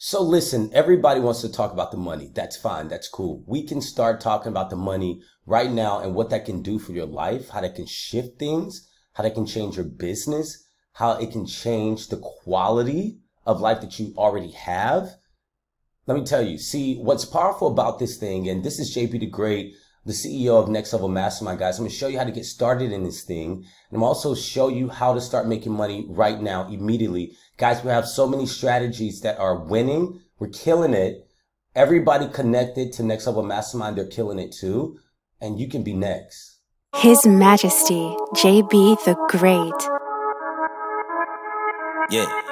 So listen, everybody wants to talk about the money. That's fine. That's cool. We can start talking about the money right now and what that can do for your life, how that can shift things, how that can change your business, how it can change the quality of life that you already have. Let me tell you, see what's powerful about this thing. And this is JB the Great, the CEO of Next Level Mastermind guys. I'm going to show you how to get started in this thing. And I'm also show you how to start making money right now, immediately Guys, we have so many strategies that are winning. We're killing it. Everybody connected to Next Level Mastermind, they're killing it too. And you can be next. His Majesty, JB the Great. Yeah.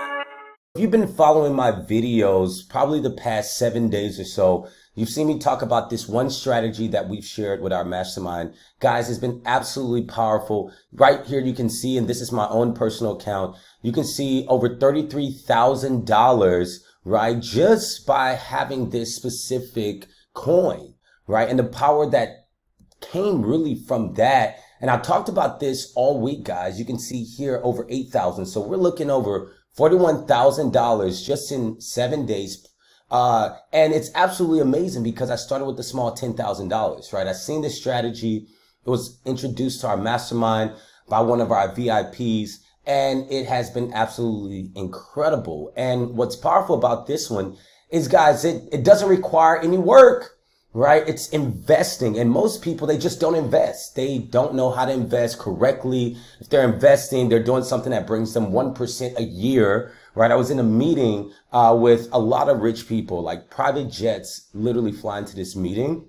If you've been following my videos, probably the past seven days or so, You've seen me talk about this one strategy that we've shared with our mastermind. Guys, it's been absolutely powerful. Right here, you can see, and this is my own personal account, you can see over $33,000, right? Just by having this specific coin, right? And the power that came really from that. And I talked about this all week, guys. You can see here over 8,000. So we're looking over $41,000 just in seven days uh, and it's absolutely amazing because I started with the small $10,000, right? I seen this strategy. It was introduced to our mastermind by one of our VIPs and it has been absolutely incredible. And what's powerful about this one is guys, it, it doesn't require any work right? It's investing. And most people, they just don't invest. They don't know how to invest correctly. If they're investing, they're doing something that brings them 1% a year, right? I was in a meeting uh, with a lot of rich people, like private jets literally flying to this meeting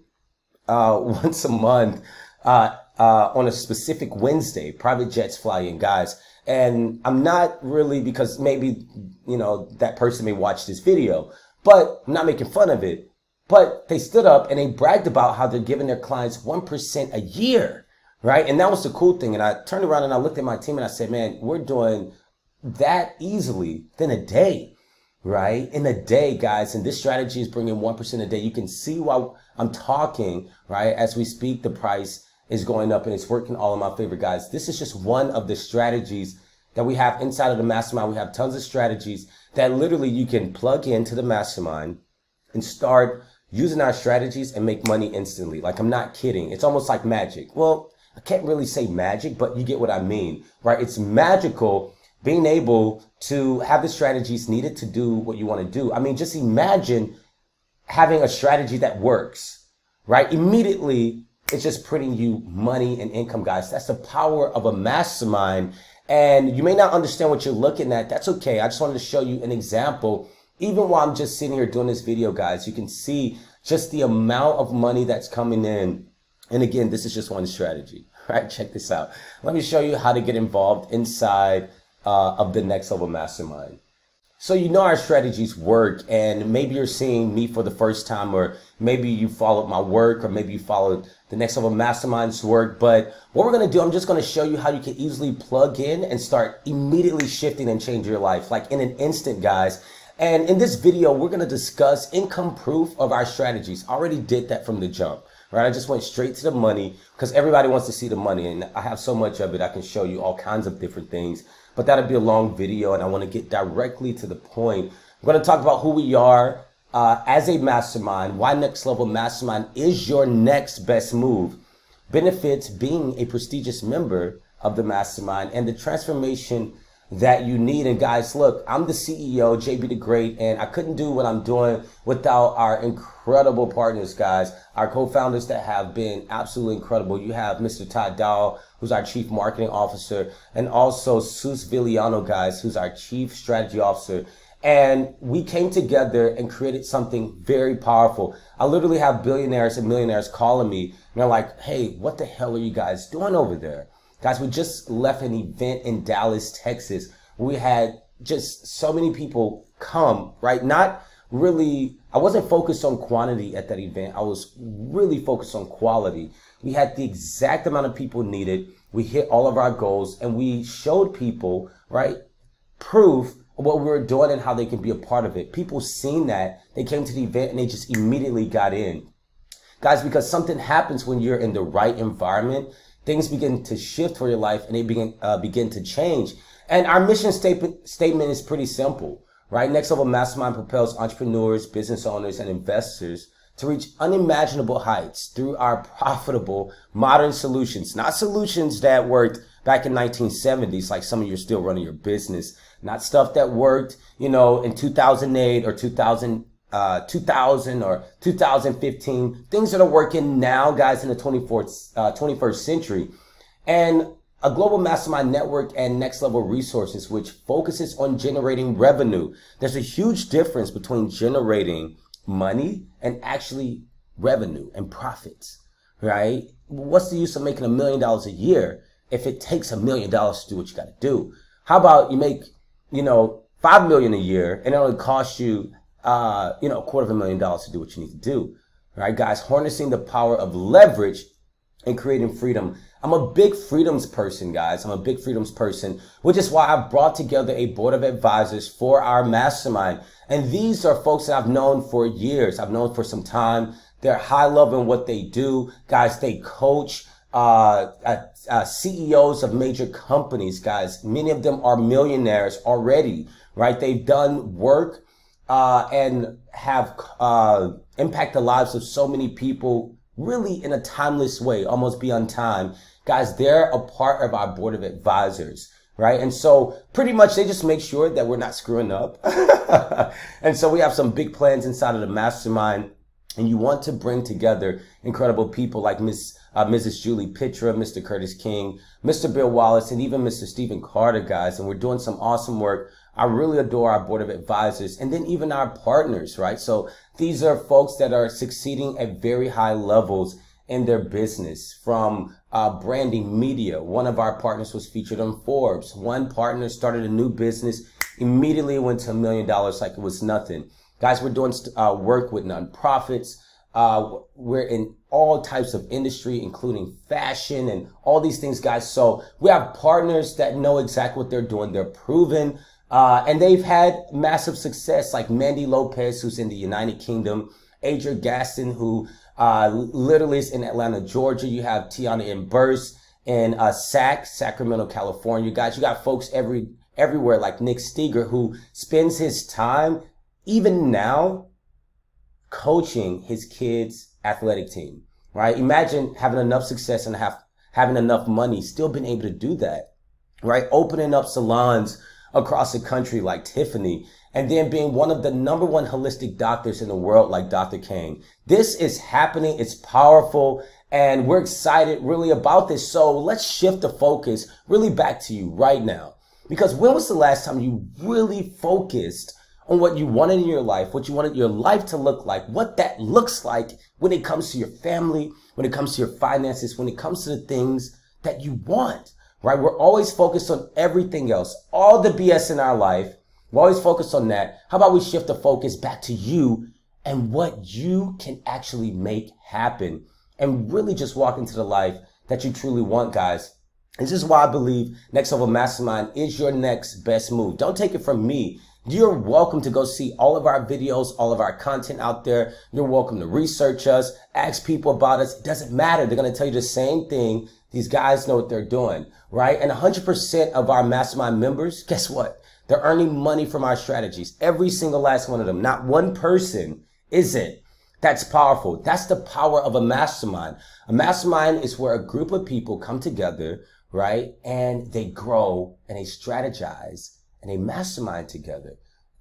uh, once a month uh, uh, on a specific Wednesday. Private jets fly in, guys. And I'm not really, because maybe, you know, that person may watch this video, but I'm not making fun of it but they stood up and they bragged about how they're giving their clients 1% a year, right? And that was the cool thing. And I turned around and I looked at my team and I said, man, we're doing that easily than a day, right? In a day, guys. And this strategy is bringing 1% a day. You can see why I'm talking, right? As we speak, the price is going up and it's working all of my favorite guys. This is just one of the strategies that we have inside of the mastermind. We have tons of strategies that literally you can plug into the mastermind and start using our strategies and make money instantly. Like I'm not kidding. It's almost like magic. Well, I can't really say magic, but you get what I mean, right? It's magical being able to have the strategies needed to do what you want to do. I mean, just imagine having a strategy that works, right? Immediately, it's just putting you money and income, guys. That's the power of a mastermind. And you may not understand what you're looking at. That's okay. I just wanted to show you an example even while I'm just sitting here doing this video, guys, you can see just the amount of money that's coming in. And again, this is just one strategy, right? Check this out. Let me show you how to get involved inside uh, of the next level mastermind. So you know our strategies work and maybe you're seeing me for the first time or maybe you followed my work or maybe you followed the next level mastermind's work. But what we're going to do, I'm just going to show you how you can easily plug in and start immediately shifting and change your life. Like in an instant, guys. And in this video, we're going to discuss income proof of our strategies. I already did that from the jump, right? I just went straight to the money because everybody wants to see the money and I have so much of it. I can show you all kinds of different things, but that'll be a long video and I want to get directly to the point. I'm going to talk about who we are uh, as a mastermind, why next level mastermind is your next best move, benefits being a prestigious member of the mastermind and the transformation that you need. And guys, look, I'm the CEO, JB the Great, and I couldn't do what I'm doing without our incredible partners, guys, our co-founders that have been absolutely incredible. You have Mr. Todd Dow, who's our chief marketing officer, and also Sus Villano, guys, who's our chief strategy officer. And we came together and created something very powerful. I literally have billionaires and millionaires calling me and they're like, Hey, what the hell are you guys doing over there? Guys, we just left an event in Dallas, Texas. We had just so many people come, right? Not really, I wasn't focused on quantity at that event. I was really focused on quality. We had the exact amount of people needed. We hit all of our goals and we showed people, right? Proof of what we were doing and how they can be a part of it. People seen that. They came to the event and they just immediately got in. Guys, because something happens when you're in the right environment things begin to shift for your life and they begin uh, begin to change. And our mission statement statement is pretty simple, right? Next Level Mastermind propels entrepreneurs, business owners, and investors to reach unimaginable heights through our profitable modern solutions, not solutions that worked back in 1970s, like some of you are still running your business, not stuff that worked, you know, in 2008 or 2000, uh, 2000 or 2015, things that are working now, guys, in the 24th, uh, 21st century. And a global mastermind network and next level resources, which focuses on generating revenue. There's a huge difference between generating money and actually revenue and profits, right? What's the use of making a million dollars a year if it takes a million dollars to do what you got to do? How about you make, you know, five million a year and it only costs you, uh, you know, a quarter of a million dollars to do what you need to do, right? Guys, harnessing the power of leverage and creating freedom. I'm a big freedoms person, guys. I'm a big freedoms person, which is why I've brought together a board of advisors for our mastermind. And these are folks that I've known for years. I've known for some time. They're high level in what they do. Guys, they coach, uh, uh, uh, CEOs of major companies, guys. Many of them are millionaires already, right? They've done work, uh, and have, uh, impact the lives of so many people really in a timeless way, almost beyond time. Guys, they're a part of our board of advisors right? And so pretty much they just make sure that we're not screwing up. and so we have some big plans inside of the mastermind. And you want to bring together incredible people like Miss uh, Mrs. Julie Pitra, Mr. Curtis King, Mr. Bill Wallace, and even Mr. Stephen Carter, guys. And we're doing some awesome work. I really adore our board of advisors and then even our partners, right? So these are folks that are succeeding at very high levels in their business from uh, branding media. One of our partners was featured on Forbes. One partner started a new business, immediately went to a million dollars like it was nothing. Guys, we're doing uh, work with nonprofits. Uh, we're in all types of industry, including fashion and all these things, guys. So we have partners that know exactly what they're doing. They're proven. Uh, and they've had massive success like Mandy Lopez, who's in the United Kingdom, Adria Gaston, who uh, literally is in Atlanta, Georgia. You have Tiana and Burst in uh, Sac, Sacramento, California. Guys, you got folks every everywhere like Nick Steger, who spends his time even now coaching his kids' athletic team. Right? Imagine having enough success and have having enough money, still being able to do that. Right? Opening up salons across the country like Tiffany and then being one of the number one holistic doctors in the world like Dr. Kang. This is happening. It's powerful. And we're excited really about this. So let's shift the focus really back to you right now. Because when was the last time you really focused on what you wanted in your life, what you wanted your life to look like, what that looks like when it comes to your family, when it comes to your finances, when it comes to the things that you want, right? We're always focused on everything else, all the BS in our life, we're always focused on that. How about we shift the focus back to you and what you can actually make happen and really just walk into the life that you truly want, guys. This is why I believe Next Level Mastermind is your next best move. Don't take it from me. You're welcome to go see all of our videos, all of our content out there. You're welcome to research us, ask people about us. It doesn't matter. They're going to tell you the same thing. These guys know what they're doing, right? And 100% of our mastermind members, guess what? They're earning money from our strategies. Every single last one of them. Not one person isn't. That's powerful. That's the power of a mastermind. A mastermind is where a group of people come together, right? And they grow and they strategize and they mastermind together.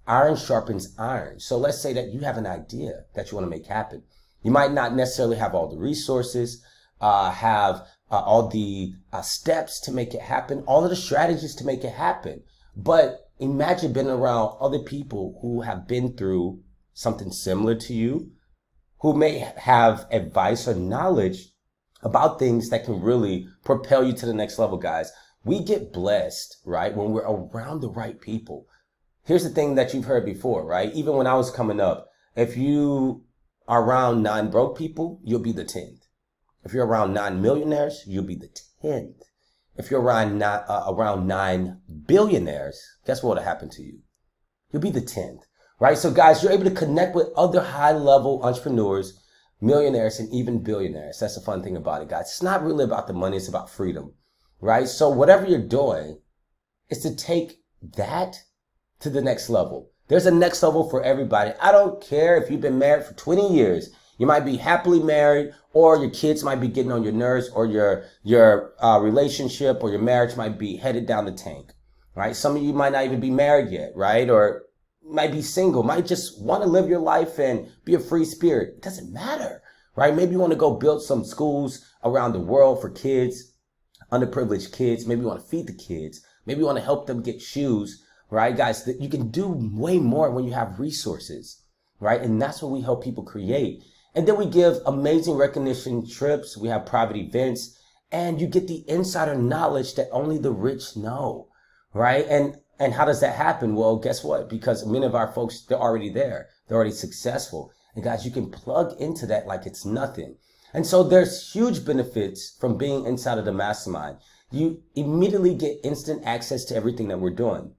Iron sharpens iron. So let's say that you have an idea that you want to make happen. You might not necessarily have all the resources, uh, have uh, all the uh, steps to make it happen, all of the strategies to make it happen. But imagine being around other people who have been through something similar to you, who may have advice or knowledge about things that can really propel you to the next level, guys. We get blessed, right? When we're around the right people. Here's the thing that you've heard before, right? Even when I was coming up, if you are around nine broke people, you'll be the 10th. If you're around nine millionaires, you'll be the 10th. If you're around nine, uh, around nine billionaires, guess what will happen to you? You'll be the 10th, right? So guys, you're able to connect with other high level entrepreneurs, millionaires, and even billionaires. That's the fun thing about it, guys. It's not really about the money. It's about freedom, right? So whatever you're doing is to take that to the next level. There's a next level for everybody. I don't care if you've been married for 20 years. You might be happily married or your kids might be getting on your nerves or your, your uh, relationship or your marriage might be headed down the tank, right? Some of you might not even be married yet, right? Or might be single, might just want to live your life and be a free spirit. It doesn't matter, right? Maybe you want to go build some schools around the world for kids, underprivileged kids. Maybe you want to feed the kids. Maybe you want to help them get shoes, right? Guys, you can do way more when you have resources, right? And that's what we help people create. And then we give amazing recognition trips. We have private events and you get the insider knowledge that only the rich know, right? And, and how does that happen? Well, guess what? Because many of our folks, they're already there. They're already successful. And guys, you can plug into that like it's nothing. And so there's huge benefits from being inside of the mastermind. You immediately get instant access to everything that we're doing,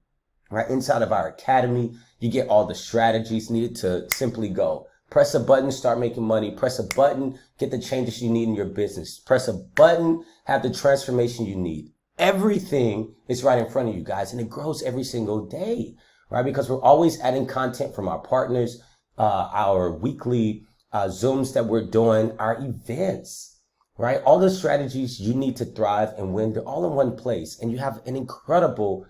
right? Inside of our academy, you get all the strategies needed to simply go Press a button, start making money. Press a button, get the changes you need in your business. Press a button, have the transformation you need. Everything is right in front of you guys and it grows every single day, right? Because we're always adding content from our partners, uh, our weekly uh, Zooms that we're doing, our events, right? All the strategies you need to thrive and win, they're all in one place. And you have an incredible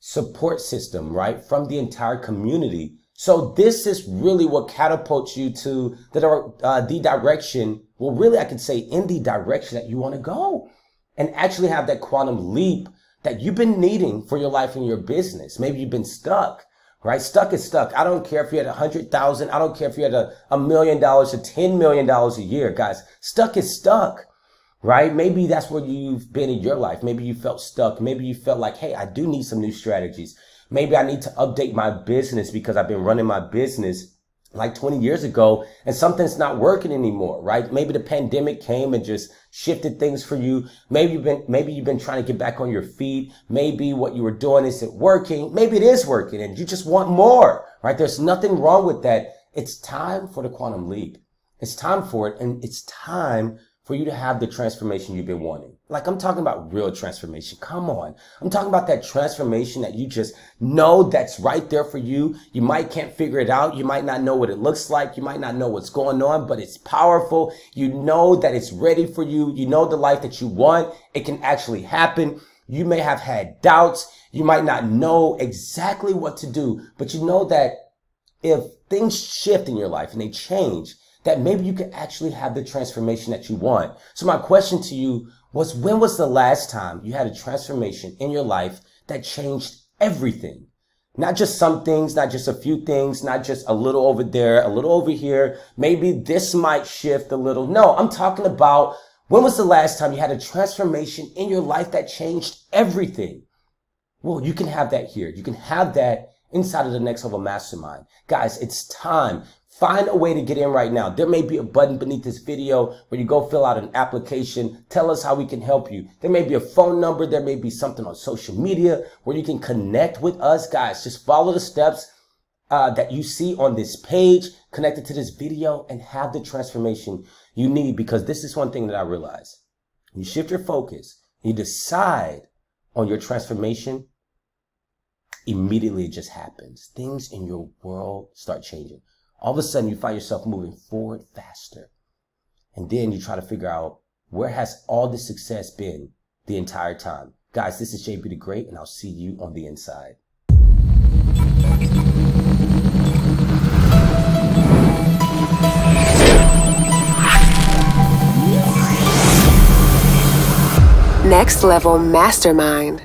support system, right? From the entire community so this is really what catapults you to the, uh, the direction, well, really, I could say in the direction that you want to go and actually have that quantum leap that you've been needing for your life and your business. Maybe you've been stuck, right? Stuck is stuck. I don't care if you had a hundred thousand. I don't care if you had a, a million dollars or $10 million a year, guys. Stuck is stuck, right? Maybe that's where you've been in your life. Maybe you felt stuck. Maybe you felt like, Hey, I do need some new strategies. Maybe I need to update my business because I've been running my business like 20 years ago and something's not working anymore, right? Maybe the pandemic came and just shifted things for you. Maybe you've been, maybe you've been trying to get back on your feet. Maybe what you were doing isn't working. Maybe it is working and you just want more, right? There's nothing wrong with that. It's time for the quantum leap. It's time for it. And it's time for you to have the transformation you've been wanting. Like I'm talking about real transformation. Come on. I'm talking about that transformation that you just know that's right there for you. You might can't figure it out. You might not know what it looks like. You might not know what's going on, but it's powerful. You know that it's ready for you. You know the life that you want. It can actually happen. You may have had doubts. You might not know exactly what to do, but you know that if things shift in your life and they change, that maybe you could actually have the transformation that you want. So my question to you was, when was the last time you had a transformation in your life that changed everything? Not just some things, not just a few things, not just a little over there, a little over here. Maybe this might shift a little. No, I'm talking about when was the last time you had a transformation in your life that changed everything? Well, you can have that here. You can have that inside of the next level mastermind. Guys, it's time Find a way to get in right now. There may be a button beneath this video where you go fill out an application. Tell us how we can help you. There may be a phone number. There may be something on social media where you can connect with us. Guys, just follow the steps uh, that you see on this page connected to this video and have the transformation you need because this is one thing that I realize. You shift your focus. You decide on your transformation. Immediately it just happens. Things in your world start changing all of a sudden you find yourself moving forward faster. And then you try to figure out where has all this success been the entire time. Guys, this is JB the Great, and I'll see you on the inside. Next Level Mastermind.